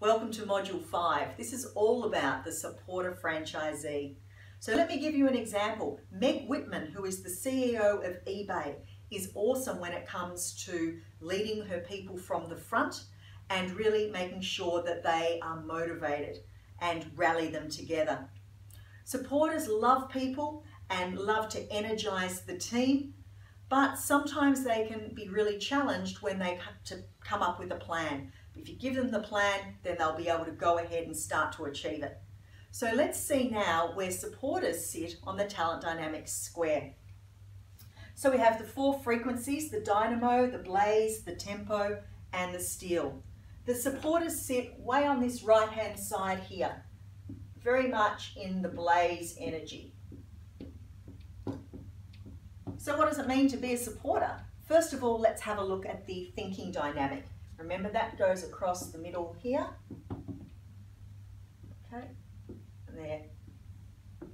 Welcome to Module 5. This is all about the supporter franchisee. So let me give you an example. Meg Whitman, who is the CEO of eBay, is awesome when it comes to leading her people from the front and really making sure that they are motivated and rally them together. Supporters love people and love to energize the team, but sometimes they can be really challenged when they have to come up with a plan. If you give them the plan, then they'll be able to go ahead and start to achieve it. So let's see now where supporters sit on the talent dynamics square. So we have the four frequencies, the dynamo, the blaze, the tempo, and the steel. The supporters sit way on this right hand side here, very much in the blaze energy. So what does it mean to be a supporter? First of all, let's have a look at the thinking dynamic. Remember that goes across the middle here. Okay, there.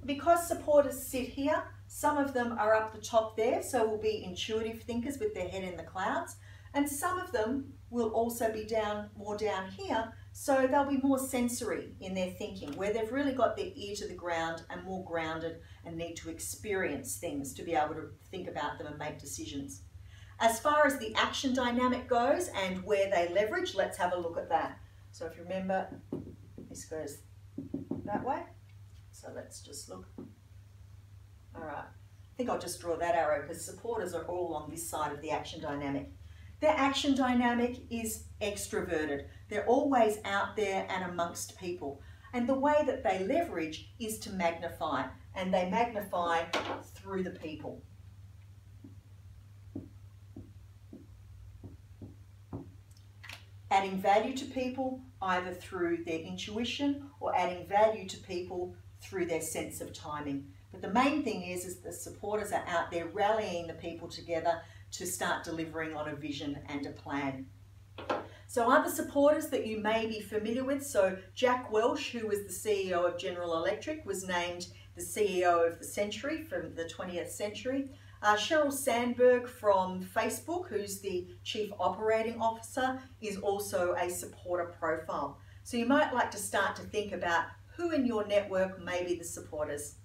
Because supporters sit here, some of them are up the top there, so will be intuitive thinkers with their head in the clouds. And some of them will also be down more down here, so they'll be more sensory in their thinking, where they've really got their ear to the ground and more grounded and need to experience things to be able to think about them and make decisions. As far as the action dynamic goes and where they leverage, let's have a look at that. So if you remember, this goes that way. So let's just look. All right. I think I'll just draw that arrow because supporters are all on this side of the action dynamic. Their action dynamic is extroverted. They're always out there and amongst people. And the way that they leverage is to magnify, and they magnify through the people. Adding value to people either through their intuition or adding value to people through their sense of timing. But the main thing is, is the supporters are out there rallying the people together to start delivering on a vision and a plan. So other supporters that you may be familiar with, so Jack Welch, who was the CEO of General Electric, was named the CEO of the century from the 20th century. Uh, Sheryl Sandberg from Facebook, who's the Chief Operating Officer, is also a supporter profile. So you might like to start to think about who in your network may be the supporters.